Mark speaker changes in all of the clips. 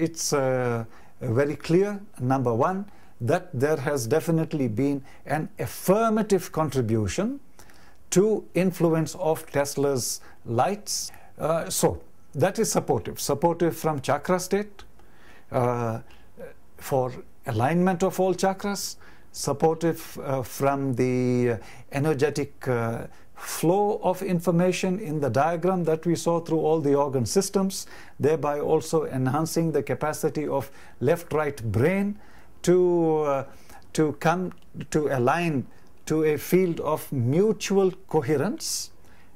Speaker 1: it's uh, very clear, number one, that there has definitely been an affirmative contribution to influence of Tesla's lights. Uh, so that is supportive. Supportive from chakra state uh, for alignment of all chakras, supportive uh, from the energetic uh, flow of information in the diagram that we saw through all the organ systems, thereby also enhancing the capacity of left-right brain to, uh, to come to align to a field of mutual coherence.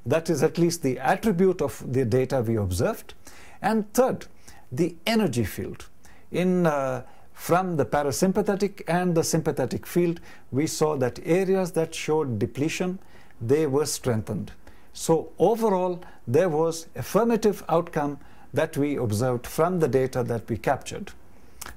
Speaker 1: That is at least the attribute of the data we observed. And third, the energy field. In uh, from the parasympathetic and the sympathetic field, we saw that areas that showed depletion, they were strengthened. So overall, there was affirmative outcome that we observed from the data that we captured.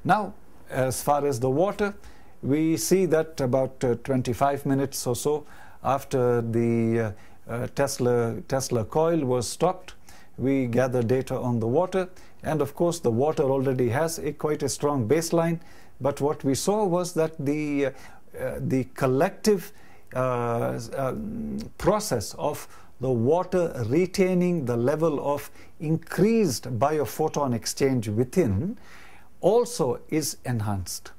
Speaker 1: Now, as far as the water, we see that about uh, 25 minutes or so after the uh, uh, Tesla, Tesla coil was stopped, we gather data on the water and of course the water already has a quite a strong baseline but what we saw was that the uh, the collective uh, uh, process of the water retaining the level of increased biophoton exchange within also is enhanced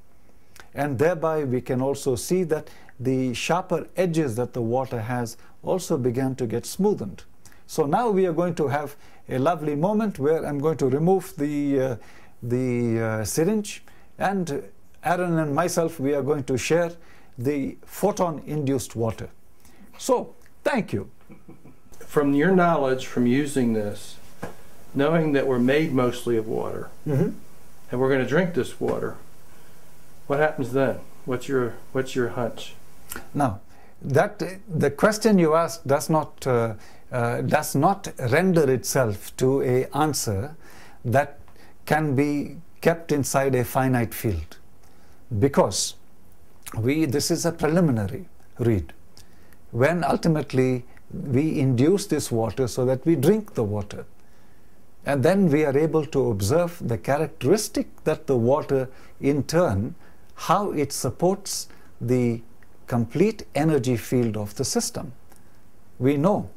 Speaker 1: and thereby we can also see that the sharper edges that the water has also began to get smoothened. So now we are going to have a lovely moment where I'm going to remove the, uh, the uh, syringe and Aeron and myself, we are going to share the photon-induced water. So, thank you.
Speaker 2: From your knowledge from using this, knowing that we're made mostly of water, mm -hmm. and we're going to drink this water, what happens then? What's your, what's your hunch?
Speaker 1: Now, that, the question you asked does not uh, uh, does not render itself to a answer that can be kept inside a finite field because we this is a preliminary read when ultimately we induce this water so that we drink the water and then we are able to observe the characteristic that the water in turn how it supports the complete energy field of the system we know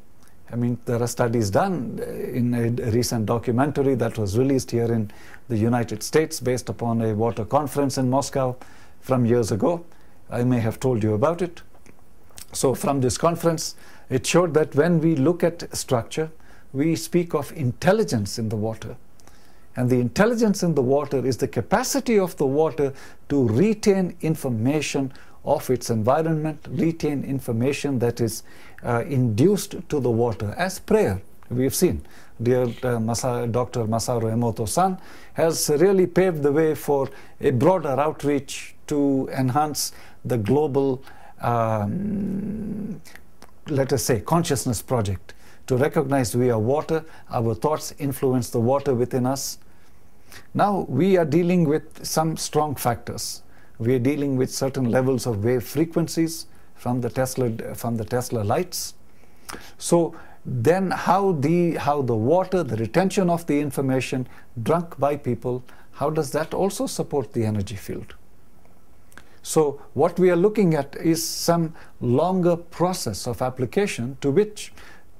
Speaker 1: I mean, there are studies done uh, in a recent documentary that was released here in the United States based upon a water conference in Moscow from years ago. I may have told you about it. So from this conference, it showed that when we look at structure, we speak of intelligence in the water. And the intelligence in the water is the capacity of the water to retain information of its environment, retain information that is uh, induced to the water as prayer. We've seen dear uh, Masa, Dr. Masaru Emoto-san has really paved the way for a broader outreach to enhance the global, um, let us say, consciousness project to recognize we are water, our thoughts influence the water within us. Now we are dealing with some strong factors we are dealing with certain levels of wave frequencies from the Tesla from the Tesla lights. So then how the how the water, the retention of the information drunk by people, how does that also support the energy field? So what we are looking at is some longer process of application to which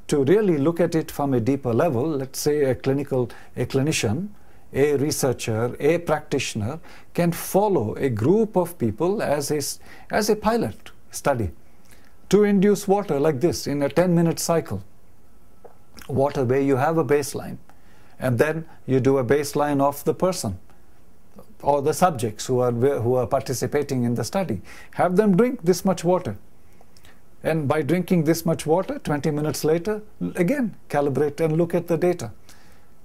Speaker 1: to really look at it from a deeper level, let's say a clinical a clinician a researcher, a practitioner can follow a group of people as a, as a pilot study to induce water like this in a 10 minute cycle. Water where you have a baseline and then you do a baseline of the person or the subjects who are, who are participating in the study. Have them drink this much water. And by drinking this much water, 20 minutes later, again, calibrate and look at the data.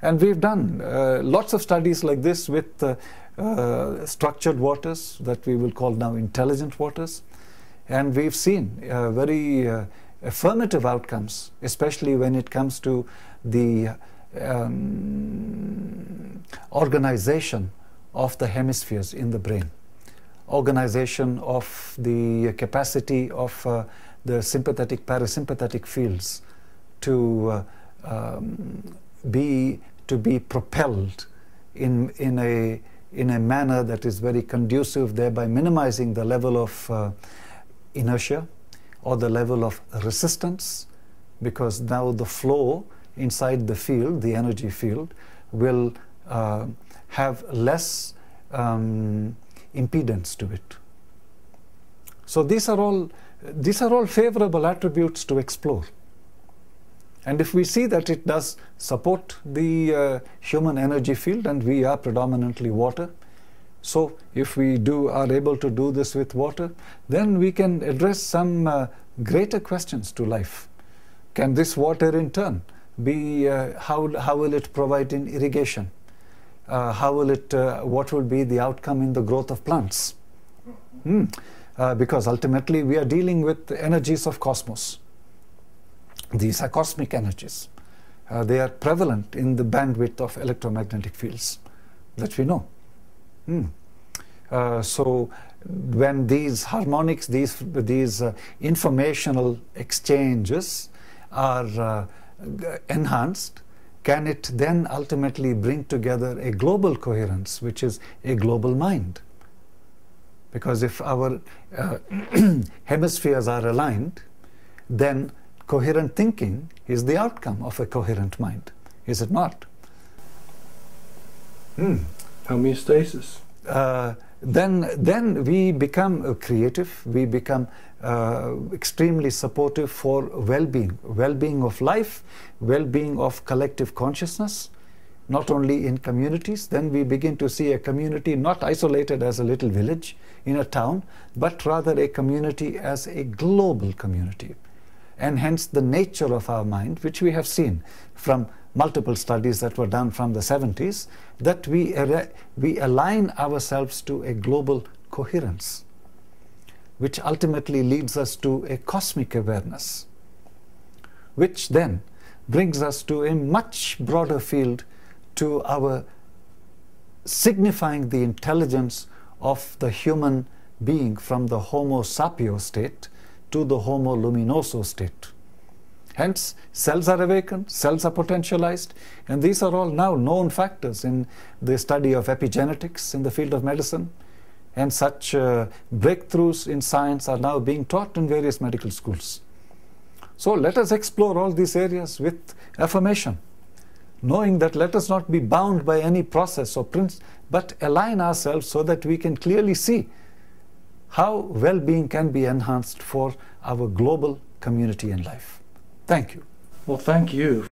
Speaker 1: And we've done uh, lots of studies like this with uh, uh, structured waters that we will call now intelligent waters. And we've seen uh, very uh, affirmative outcomes, especially when it comes to the um, organization of the hemispheres in the brain, organization of the capacity of uh, the sympathetic parasympathetic fields to um, be to be propelled in, in, a, in a manner that is very conducive, thereby minimizing the level of uh, inertia or the level of resistance, because now the flow inside the field, the energy field, will uh, have less um, impedance to it. So these are all these are all favorable attributes to explore. And if we see that it does support the uh, human energy field, and we are predominantly water, so if we do are able to do this with water, then we can address some uh, greater questions to life. Can this water in turn be uh, how how will it provide in irrigation? Uh, how will it? Uh, what will be the outcome in the growth of plants? Hmm. Uh, because ultimately we are dealing with the energies of cosmos. These are cosmic energies. Uh, they are prevalent in the bandwidth of electromagnetic fields that we know. Uh, so when these harmonics, these, these uh, informational exchanges are enhanced, can it then ultimately bring together a global coherence, which is a global mind? Because if our uh, hemispheres are aligned, then coherent thinking is the outcome of a coherent mind, is it not?
Speaker 2: Hmm. Homeostasis.
Speaker 1: Uh, then, then we become creative, we become uh, extremely supportive for well-being, well-being of life, well-being of collective consciousness, not only in communities, then we begin to see a community not isolated as a little village in a town, but rather a community as a global community. And hence the nature of our mind, which we have seen from multiple studies that were done from the 70s, that we, we align ourselves to a global coherence, which ultimately leads us to a cosmic awareness, which then brings us to a much broader field to our signifying the intelligence of the human being from the Homo sapio state to the Homo luminoso state. Hence, cells are awakened, cells are potentialized, and these are all now known factors in the study of epigenetics in the field of medicine. And such uh, breakthroughs in science are now being taught in various medical schools. So let us explore all these areas with affirmation knowing that let us not be bound by any process or principle, but align ourselves so that we can clearly see how well-being can be enhanced for our global community and life. Thank you.
Speaker 2: Well, thank you.